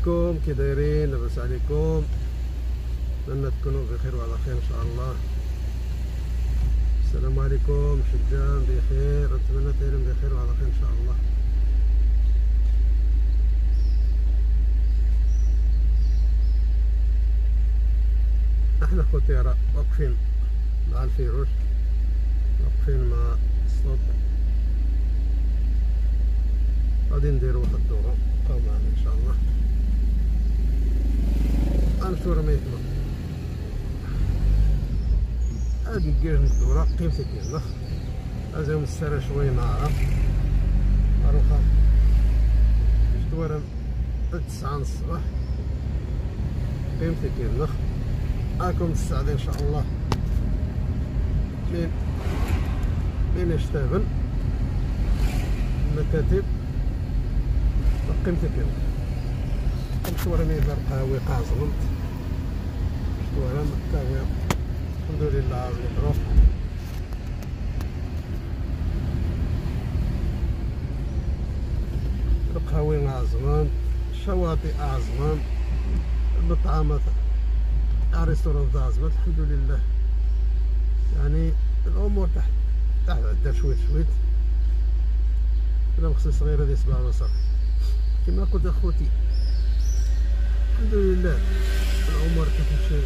عليكم كي دايرين لاباس عليكم. نتمنى تكونوا بخير وعلى خير إن شاء الله. السلام عليكم شجان بخير. نتمنى دايرين بخير وعلى خير إن شاء الله. إحنا خوتي راه واقفين. مع الفيروس واقفين مع الصوت. غادي نديرو واحد الدورة بقاو معنا إن شاء الله. يتما هاد الكير الدورة قيمتها كيما ازيهم السارة شوية نهارا معروفة شتوارا تسعة الصباح قيمتها كيما راكم السعادة إن شاء الله. من من اشتغل المكاتب. قيمتي كيما مشوارا مي قهوي قازمنت مشوارا قهوي الحمد لله المبروك القهوي عازمان الشواطئ عازمان المطعمات ريستورانت عازمان الحمد لله. يعني الأمور تحت تحت عندها شويت شويت أنا مخصص صغيره ديال سبعة وصافي كما قلت أخوتي الحمد لله. الأمور كتمشي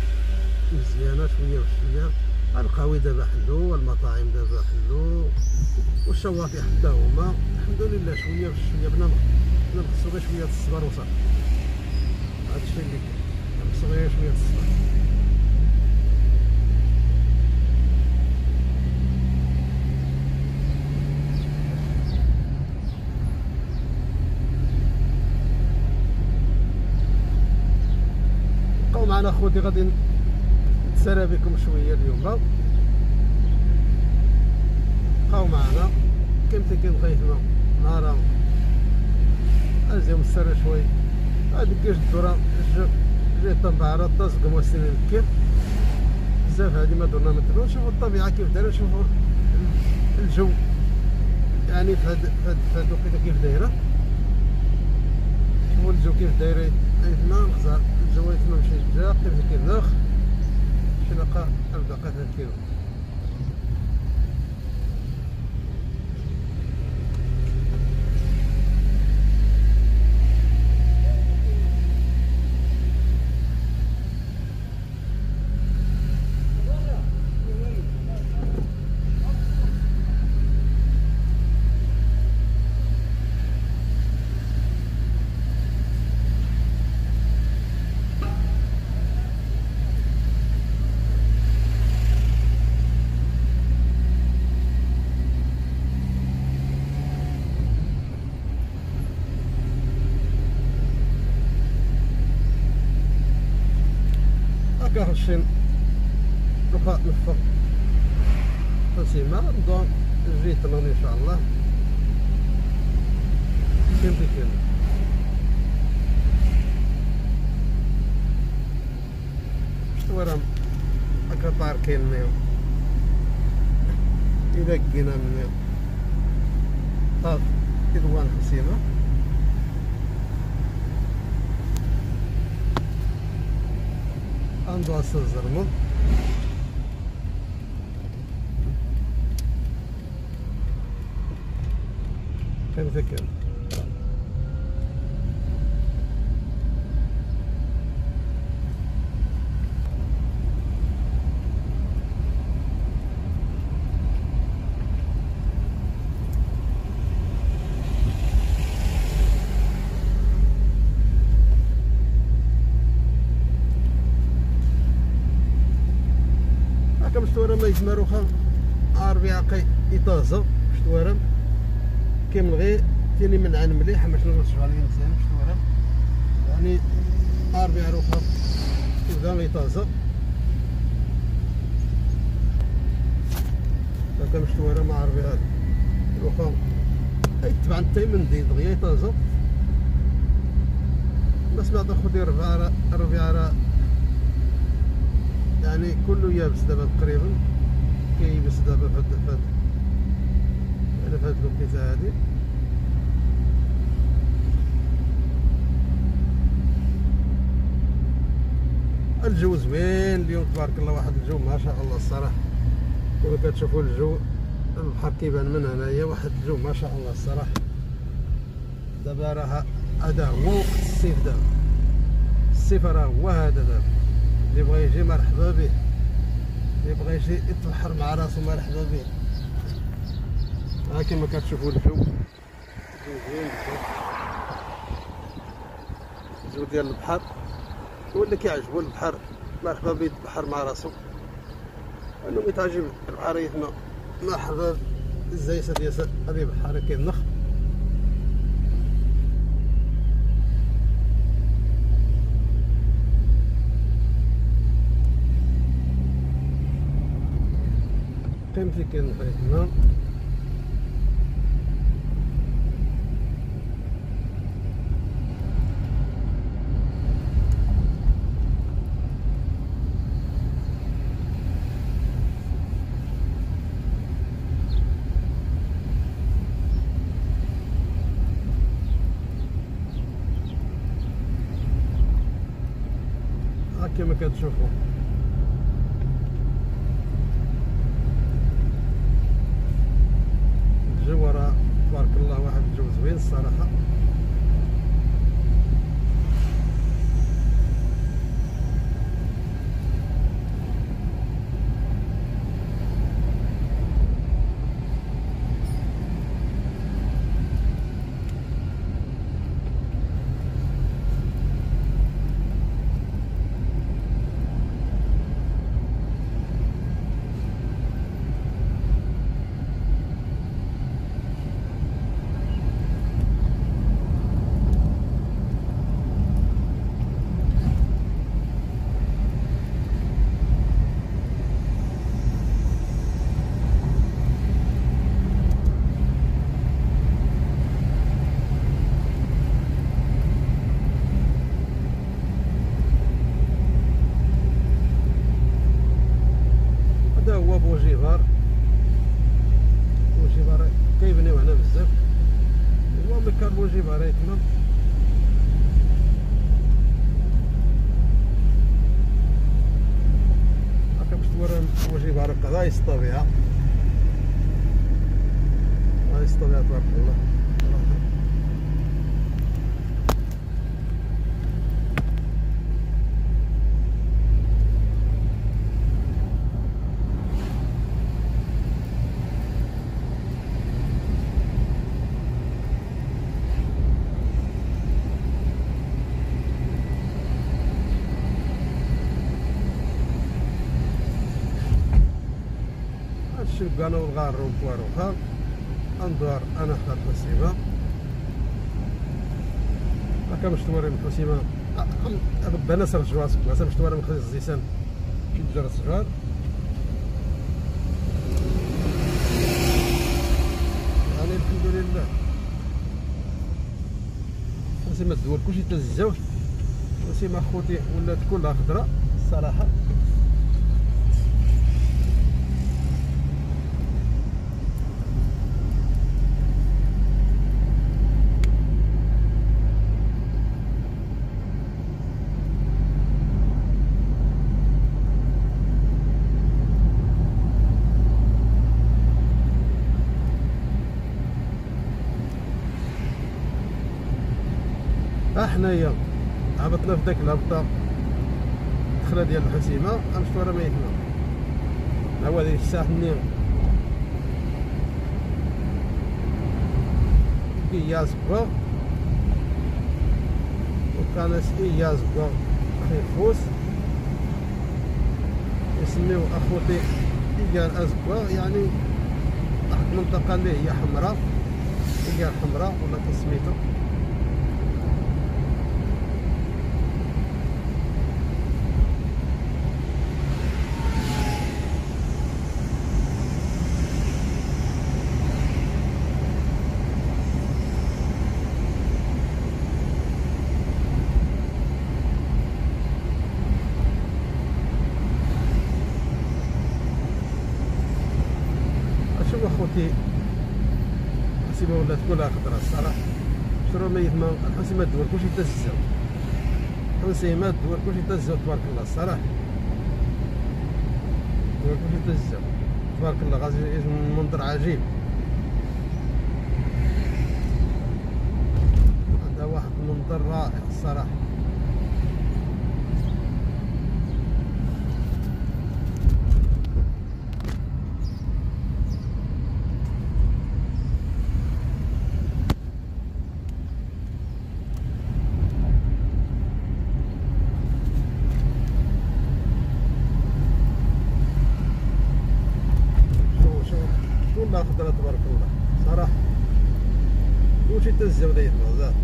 مزيانة شوية بشويه القهوي دابا حلو والمطاعم دابا حلو والشواطئ حتى هما. الحمد لله شوية بشويه بنا نخصو غير شوية الصبر وصافي. هادشي اللي كاين. نخصو غير شوية الصبر. معنا خوتي غادي نتسارى بكم شوية اليوم. بقاو معنا. كيمتى كاين ضيفنا نهار ازيهم السرة شوي. هاد كيش الدورة جيت تنبعرة تزق موسمين الكير. بزاف هادي ما درنا مثلا نشوفو الطبيعة كيف دايرة نشوفو الجو. يعني في هاد في هاد الوقيتة كيف دايرة. شوفو الجو كيف دايرة هنا نخزر الجوات مشي جا كيف كينخ شي لقى البقات هاد الكيلو كهرشين رفاق نفق قسيمة نضم جيت لهم إن شاء الله كم بكم ورم أكا باركين ميو إذا جينا ميو طاف إذوان حسيمة Andoğa sazlarımın Tebrik ederim. شتورم يزمر وخا عربي عقي يطازة شتورم كامل غير تاني من عن مليح باش نرجعو عليه مزيان شتورم يعني عربي عروخا وذا يطازة هكا مشتورم عربي هذا روخا يتبع نتاي من دي دغيا يطازة بس بعد خدي ربع ربع يعني كله يابس دابا تقريبا. كيبس دابا فهاد فهاد يعني فهاد الوقيتة هادي. الجو زوين اليوم تبارك الله واحد الجو ما شاء الله الصراحة. كما كتشوفوا الجو البحر كيبان من هنايا واحد الجو ما شاء الله الصراحة. دابا راه هذا هو وقت الصيف دابا. الصيف راه هو هذا دابا. اللي بغى يجي مرحبا به. اللي بغى يجي يتبحر مع راسو مرحبا به. ها كما كتشوفوا الجو. زوين الجو ديال البحر. واللي كيعجبو البحر. مرحبا به يتبحر مع راسو. انه متعجب البحر يتما مرحبا. الزيسة ديال ابي بحر كينخ. قيمتي كاين هنا كما كتشوفوا الجو راه تبارك الله واحد الجو زوين الصراحه Loistavia. Loistavia trappilla. الله الشقانة والغار وكواروخا أنظر أنا حدا الحسيمة هكا باش توري الحسيمة ربنا سر جواسك مثلا باش توري مخرج الزيسان كي تجر الصغار يعني الحمد لله. الحسيمة الدول كلشي تزوج. الحسيمة خوتي ولات كلها خضراء الصراحة حنايا هبطنا في داك الهبطة. الدخلة ديال الحسيمة غنمشيو راه ميتنا. هو هذه الساحة النير إياز بوا وكان إياز بوا خيفوس يسميو أخوتي إيار أزبوا يعني واحد المنطقة اللي هي حمراء. إيار حمراء ولا تسميتو. اخوتي الحسيمه ولات كلها خضراء الصراحه شرو ميت ما الحسيمه الدول كلشي تزاو تنسيمات دول كلشي تزاو تبارك الله. الصراحة دول كلشي تزاو تبارك الله. غادي منظر عجيب. هذا واحد المنظر رائع. الصراحة Určitě si ho dej, no.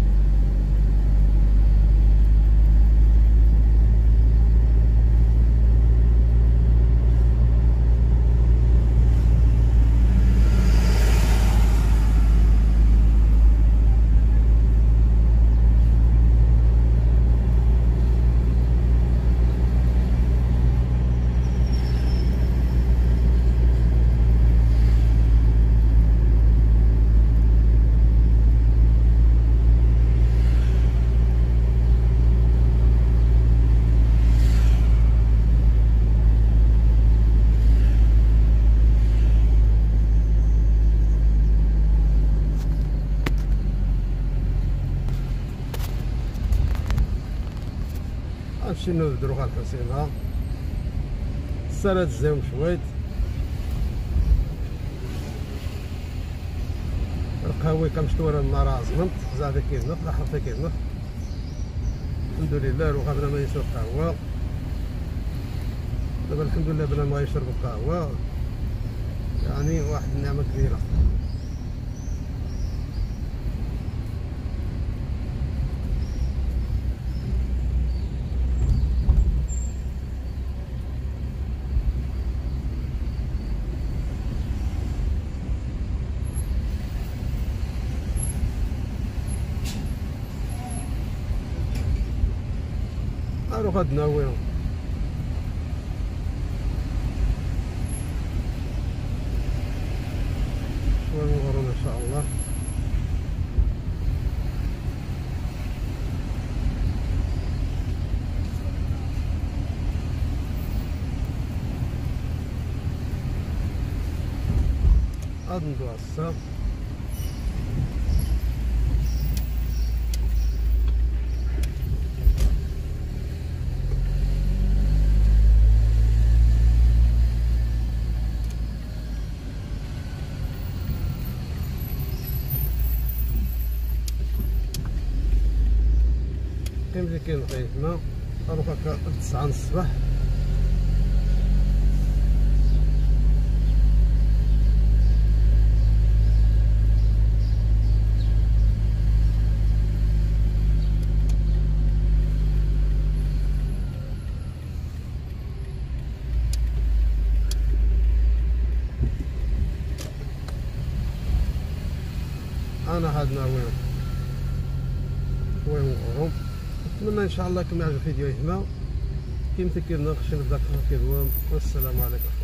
نبدلو غا الحسينة السالة تزاوم شويت. القهوي كمشطورة النار عزمنت زعما كيزنق حتى كيزنق الحمد لله روح بنا ما يشرب قهوة. دابا الحمد لله بنا ما يشرب القهوة يعني واحد النعمة كبيرة. نروح غاد ناويهم شوية من ان شاء ندوى الساق كاين كاين هنا. نروح هكا تسعة الصباح. أنا هادنا وين؟ نتمنى إن شاء الله يكون عجب الفيديو يهما كيما تكيرنا خشي نبدا كيدوم والسلام عليكم.